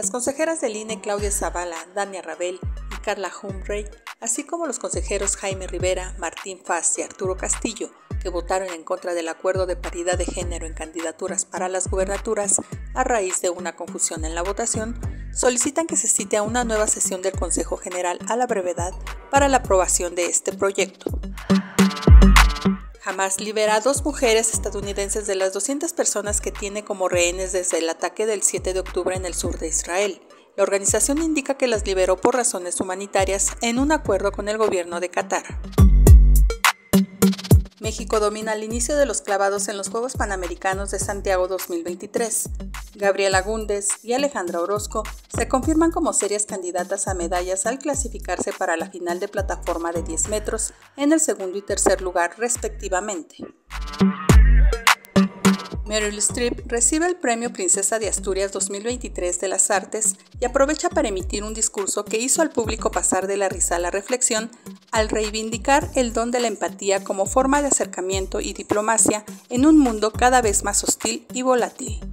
Las consejeras del INE Claudia Zavala, Dania Rabel y Carla Humphrey, así como los consejeros Jaime Rivera, Martín Faz y Arturo Castillo, que votaron en contra del acuerdo de paridad de género en candidaturas para las gubernaturas a raíz de una confusión en la votación, solicitan que se cite a una nueva sesión del Consejo General a la brevedad para la aprobación de este proyecto. Hamas libera a dos mujeres estadounidenses de las 200 personas que tiene como rehenes desde el ataque del 7 de octubre en el sur de Israel. La organización indica que las liberó por razones humanitarias en un acuerdo con el gobierno de Qatar. México domina al inicio de los clavados en los Juegos Panamericanos de Santiago 2023. Gabriela Gúndez y Alejandra Orozco se confirman como serias candidatas a medallas al clasificarse para la final de plataforma de 10 metros en el segundo y tercer lugar respectivamente. Meryl Streep recibe el Premio Princesa de Asturias 2023 de las Artes y aprovecha para emitir un discurso que hizo al público pasar de la risa a la reflexión al reivindicar el don de la empatía como forma de acercamiento y diplomacia en un mundo cada vez más hostil y volátil.